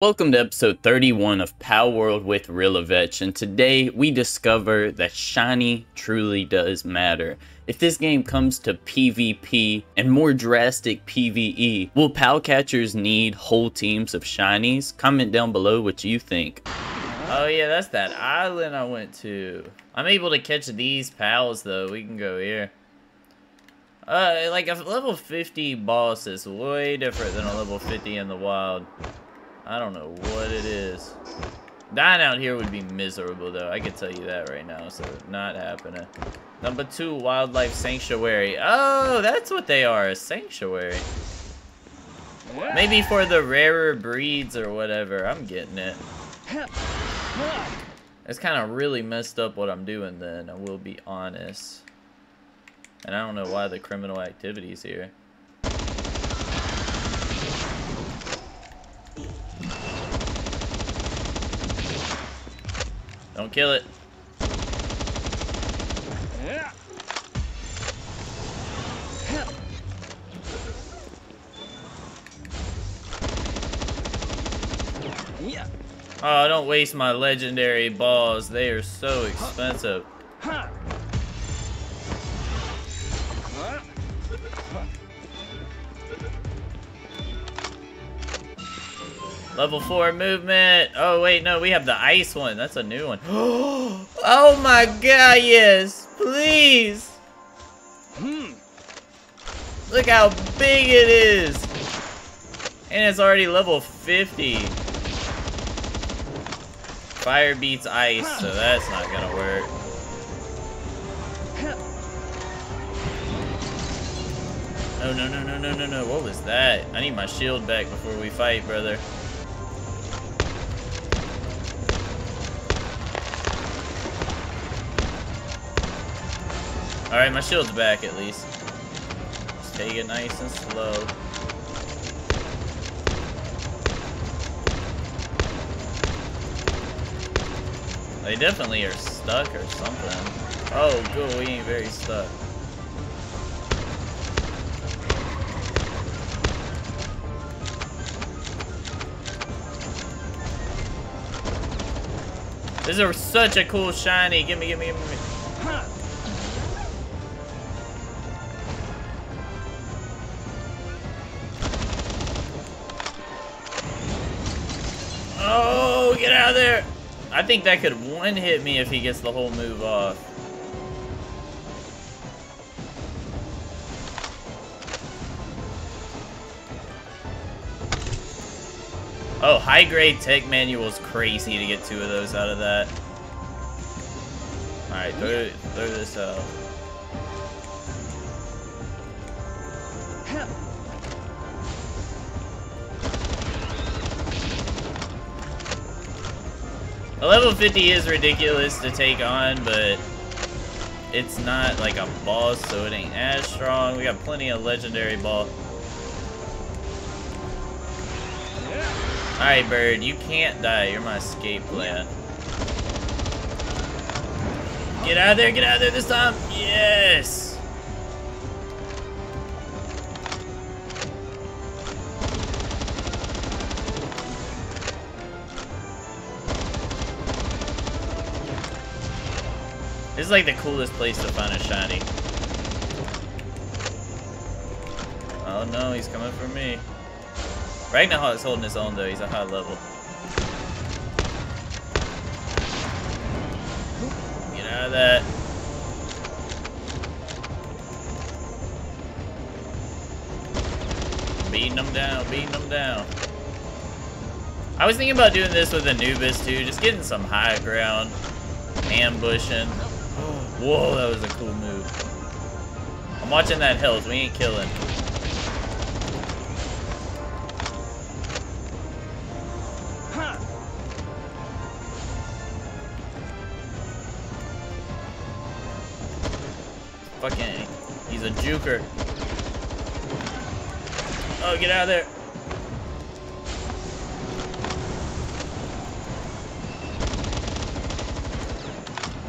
Welcome to episode 31 of Palworld with Realivech, and today we discover that shiny truly does matter. If this game comes to PvP and more drastic PvE, will POW catchers need whole teams of shinies? Comment down below what you think. Oh yeah, that's that island I went to. I'm able to catch these pals though, we can go here. Uh, like a level 50 boss is way different than a level 50 in the wild. I don't know what it is. Dying out here would be miserable, though. I can tell you that right now, so not happening. Number two, Wildlife Sanctuary. Oh, that's what they are, a sanctuary. Maybe for the rarer breeds or whatever. I'm getting it. It's kind of really messed up what I'm doing then, I will be honest. And I don't know why the criminal activity's here. Don't kill it. Oh, don't waste my legendary balls. They are so expensive. Level 4 movement. Oh, wait, no, we have the ice one. That's a new one. oh my god, yes. Please. Hmm. Look how big it is. And it's already level 50. Fire beats ice, so that's not gonna work. Oh, no, no, no, no, no, no. What was that? I need my shield back before we fight, brother. Alright, my shield's back at least. Just take it nice and slow. They definitely are stuck or something. Oh, good, we ain't very stuck. This is such a cool shiny. Gimme, gimme, gimme, I think that could one-hit me if he gets the whole move off. Oh, high-grade tech manual is crazy to get two of those out of that. Alright, throw, throw this out. A level 50 is ridiculous to take on, but it's not like a boss, so it ain't as strong. We got plenty of legendary ball. Alright, bird, you can't die. You're my escape plan. Get out of there, get out of there this time! Yes! This is like the coolest place to find a shiny. Oh no, he's coming for me. Ragnahawk is holding his own though, he's a high level. Get out of that. Beating them down, beating them down. I was thinking about doing this with Anubis too, just getting some high ground, ambushing. Whoa, that was a cool move. I'm watching that health. We ain't killing. Fucking, he's a juker. Oh, get out of there.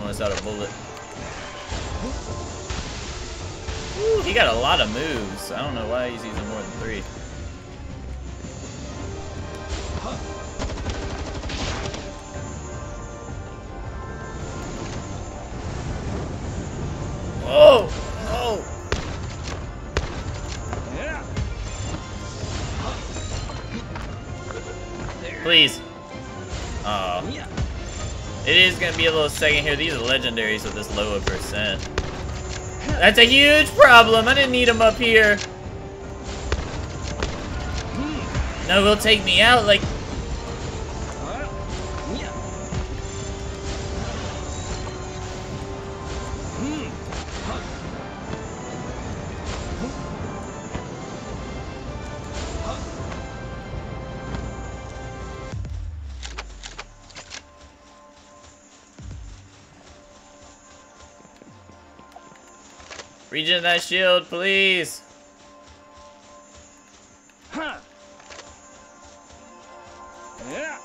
Almost out of bullet. He got a lot of moves. I don't know why he's using more than three. Please. To be a little second here. These are legendaries with this low a percent. That's a huge problem. I didn't need them up here. No, he'll take me out like... Regen that shield, please. Huh. Yeah.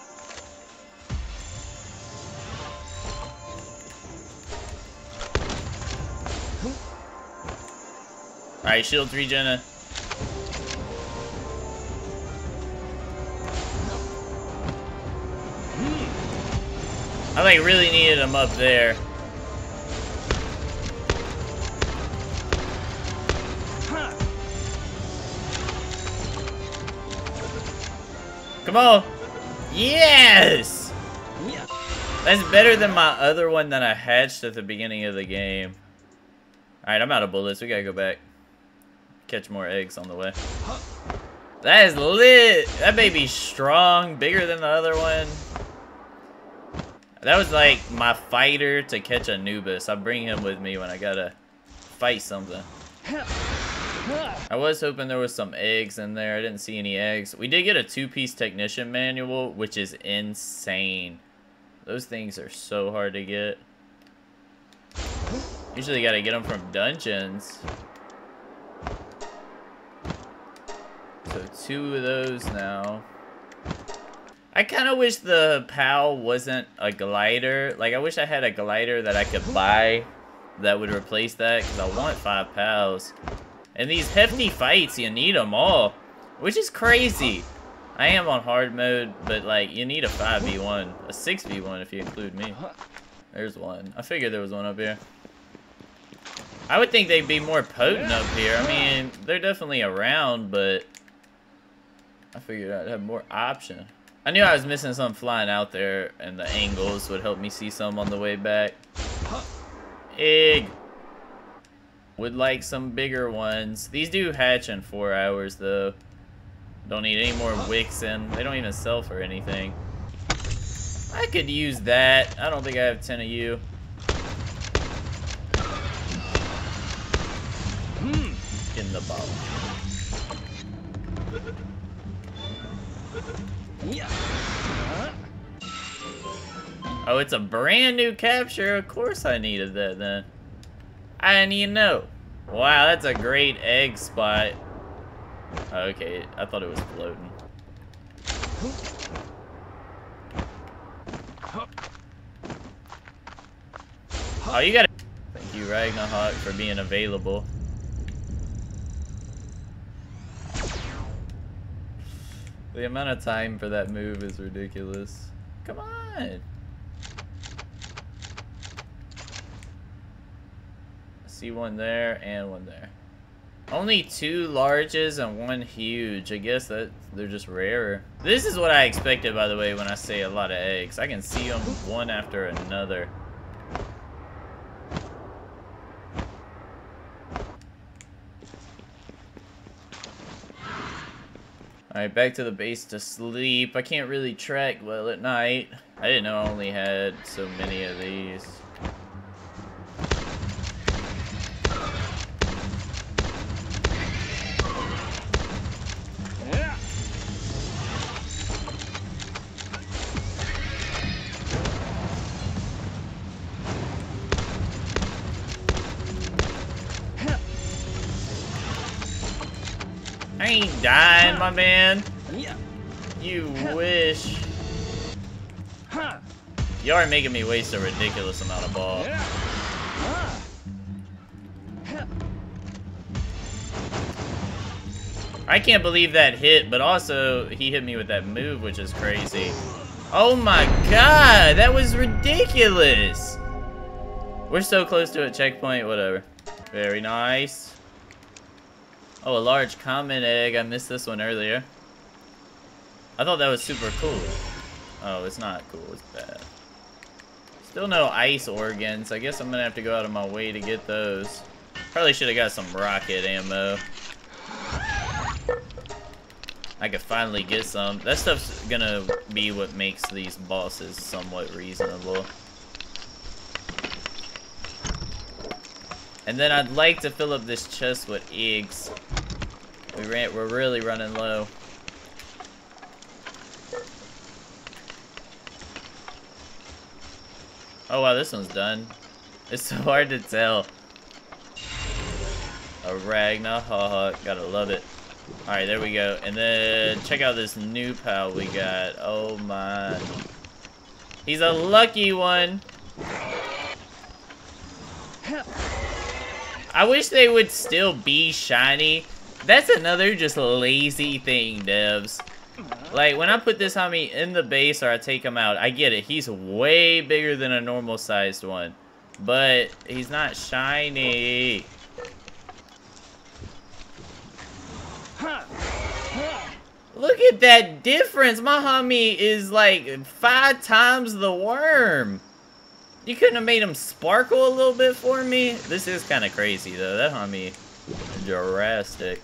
Alright, shield regen. Hmm. I like really needed him up there. Come on. Yes! That's better than my other one that I hatched at the beginning of the game. Alright, I'm out of bullets. We gotta go back. Catch more eggs on the way. That is lit! That baby's strong, bigger than the other one. That was like my fighter to catch Anubis. I bring him with me when I gotta fight something. I was hoping there was some eggs in there. I didn't see any eggs. We did get a two-piece technician manual, which is insane. Those things are so hard to get. Usually you gotta get them from dungeons. So two of those now. I kind of wish the PAL wasn't a glider. Like, I wish I had a glider that I could buy that would replace that, because I want five PALs. In these hefty fights, you need them all, which is crazy. I am on hard mode, but like, you need a 5v1, a 6v1 if you include me. There's one. I figured there was one up here. I would think they'd be more potent up here. I mean, they're definitely around, but I figured I'd have more option. I knew I was missing some flying out there, and the angles would help me see some on the way back. Egg. Would like some bigger ones. These do hatch in four hours, though. Don't need any more Wixen. They don't even sell for anything. I could use that. I don't think I have 10 of you. Hmm. In the bottle. Oh, it's a brand new capture. Of course I needed that then. I didn't even know. Wow, that's a great egg spot. Okay, I thought it was floating. Oh, you gotta... Thank you, Ragnahawk, for being available. The amount of time for that move is ridiculous. Come on! See one there and one there. Only two larges and one huge. I guess that they're just rarer. This is what I expected, by the way, when I say a lot of eggs. I can see them one after another. Alright, back to the base to sleep. I can't really track well at night. I didn't know I only had so many of these. Ain't dying, my man. You wish. Huh. You are making me waste a ridiculous amount of ball. I can't believe that hit, but also he hit me with that move, which is crazy. Oh my god, that was ridiculous. We're so close to a checkpoint, whatever. Very nice. Oh, a large common egg. I missed this one earlier. I thought that was super cool. Oh, it's not cool. It's bad. Still no ice organs. I guess I'm gonna have to go out of my way to get those. Probably should have got some rocket ammo. I could finally get some. That stuff's gonna be what makes these bosses somewhat reasonable. And then I'd like to fill up this chest with eggs. We ran, we're really running low. Oh wow, this one's done. It's so hard to tell. A Ragna, haha, gotta love it. Alright, there we go. And then check out this new pal we got. Oh my. He's a lucky one. I wish they would still be shiny. That's another just lazy thing, devs. Like, when I put this me in the base or I take him out, I get it. He's way bigger than a normal sized one. But he's not shiny. Look at that difference. My homie is like five times the worm. You couldn't have made him sparkle a little bit for me? This is kind of crazy, though. That homie drastic.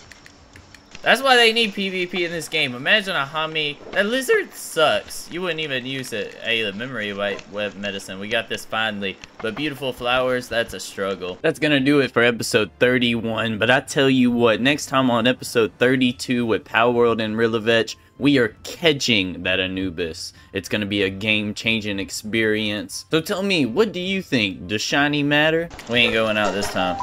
That's why they need PvP in this game. Imagine a homie. That lizard sucks. You wouldn't even use it. Hey, the memory web medicine. We got this finally. But beautiful flowers, that's a struggle. That's gonna do it for episode 31. But I tell you what, next time on episode 32 with Palworld and Realivech, we are catching that Anubis. It's going to be a game-changing experience. So tell me, what do you think? Does Shiny matter? We ain't going out this time.